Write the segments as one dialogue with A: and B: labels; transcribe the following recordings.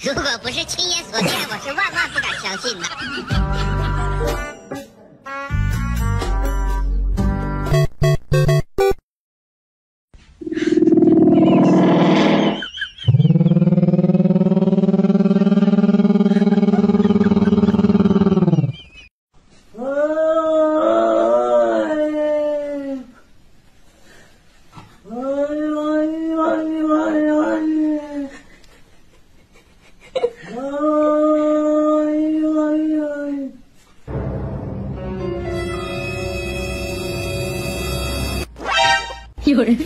A: 如果不是亲眼所见，我是万万不敢相信的。
B: 夜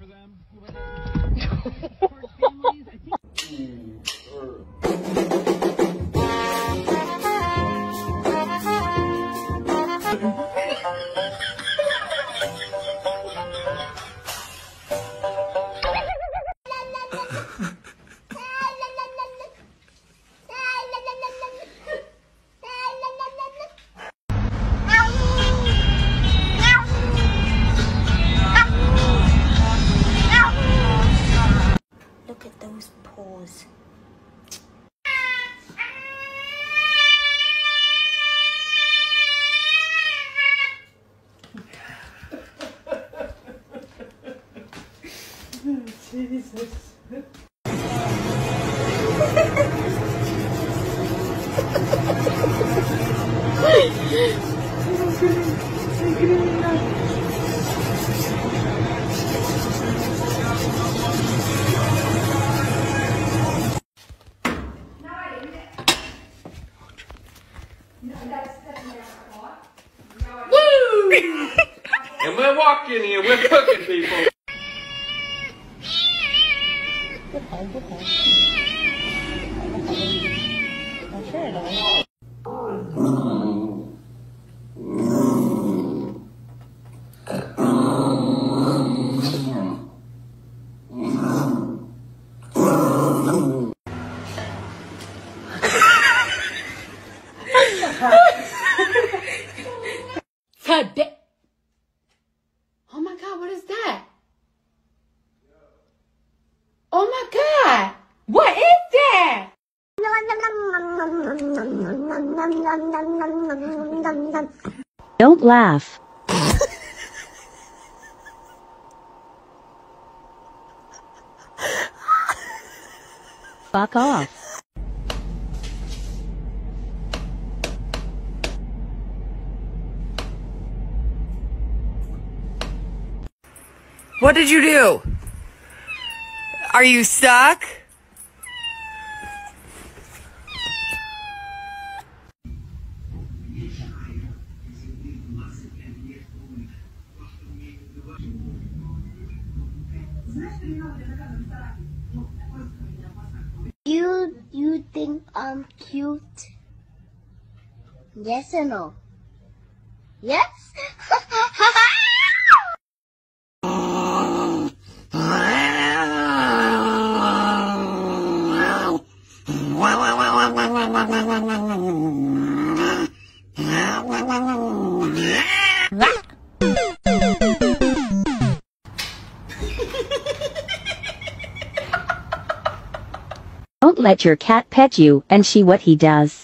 B: 有人。
C: Look
D: And we're walking here, we're cooking people.
B: 不疼不疼，好事了。
E: Don't laugh. Fuck off.
F: What did you do? Are you stuck?
A: You you think I'm cute? Yes or no? Yes?
E: Don't let your cat pet you and see what he does.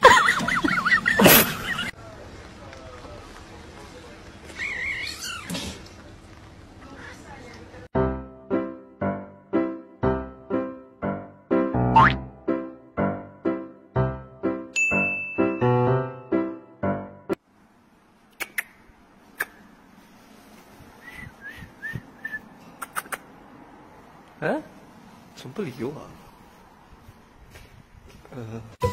G: 哎，怎么不理我？呃。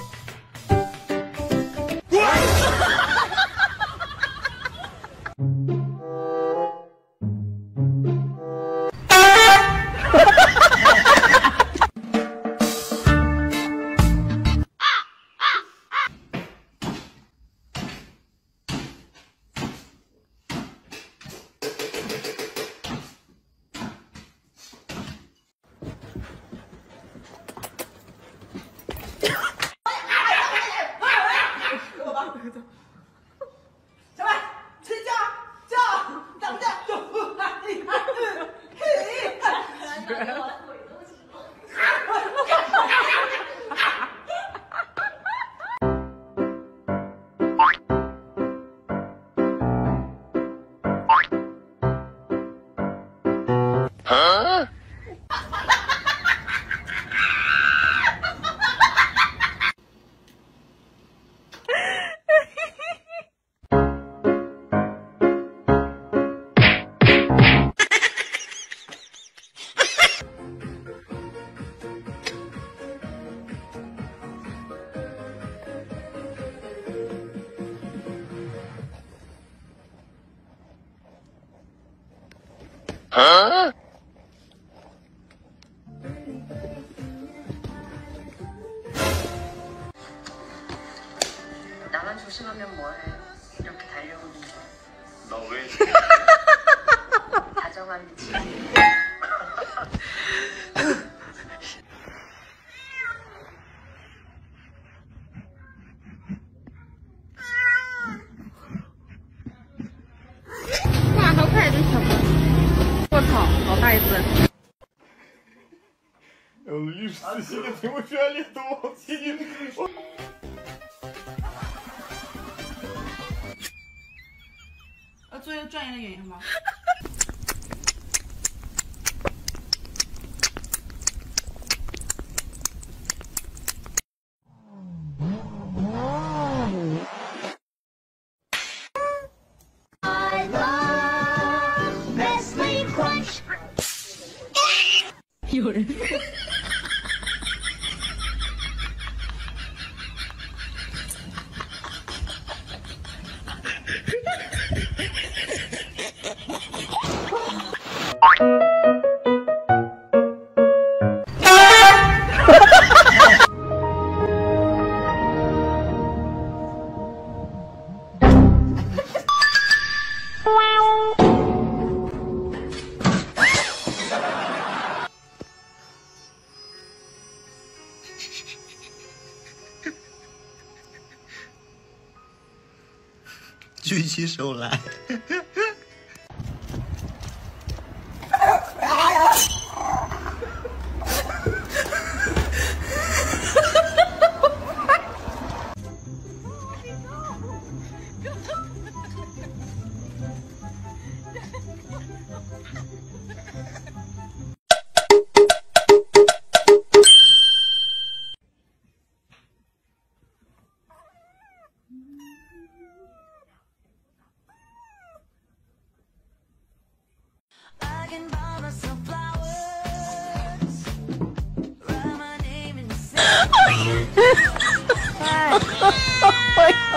H: 나만 조심하면 뭐해? 이렇게 달려오는 거.
G: 너 왜?
H: 다정한
I: Eu li o 作业的原因吗？
J: 举起手来。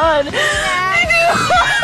K: God.